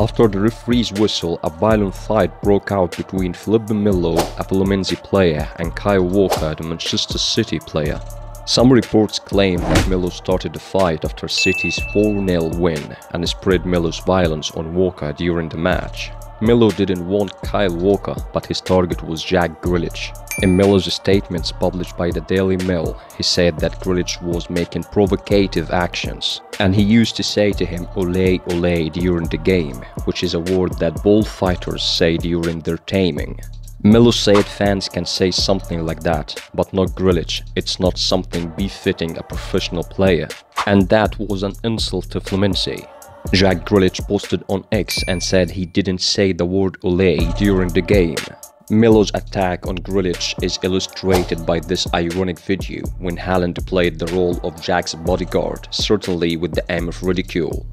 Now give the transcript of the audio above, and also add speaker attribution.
Speaker 1: After the referee's whistle, a violent fight broke out between Felipe Melo, a Fluminense player, and Kyle Walker, the Manchester City player. Some reports claim that Melo started the fight after City's 4-0 win and spread Melo's violence on Walker during the match. Melo didn't want Kyle Walker, but his target was Jack Grealish. In Melo's statements published by the Daily Mail, he said that Grealish was making provocative actions, and he used to say to him ole ole during the game, which is a word that bullfighters say during their taming. Melo said fans can say something like that, but not Grealish, it's not something befitting a professional player. And that was an insult to Fluminense. Jack Grealish posted on X and said he didn't say the word ole during the game. Melo's attack on Grealish is illustrated by this ironic video when Haaland played the role of Jack's bodyguard, certainly with the aim of ridicule.